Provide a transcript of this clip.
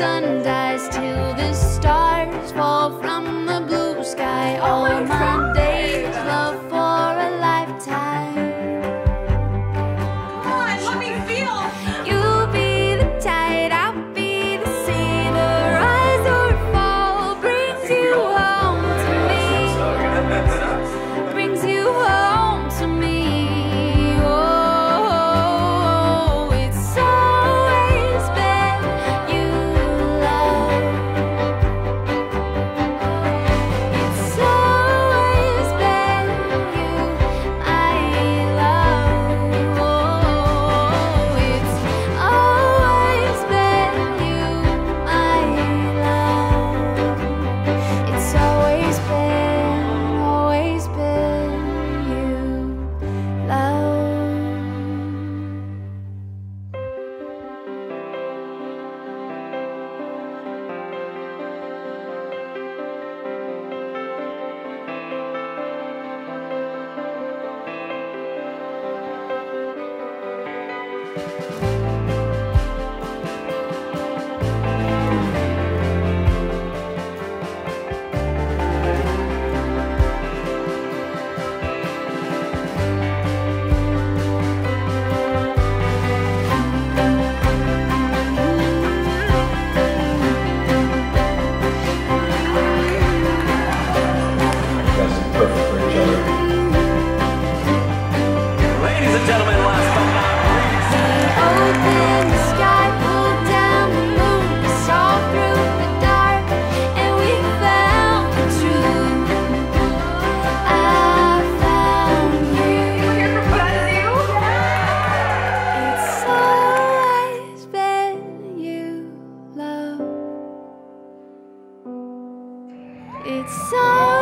until You It's always